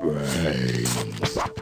Brains.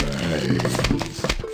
Ai.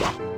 Yeah.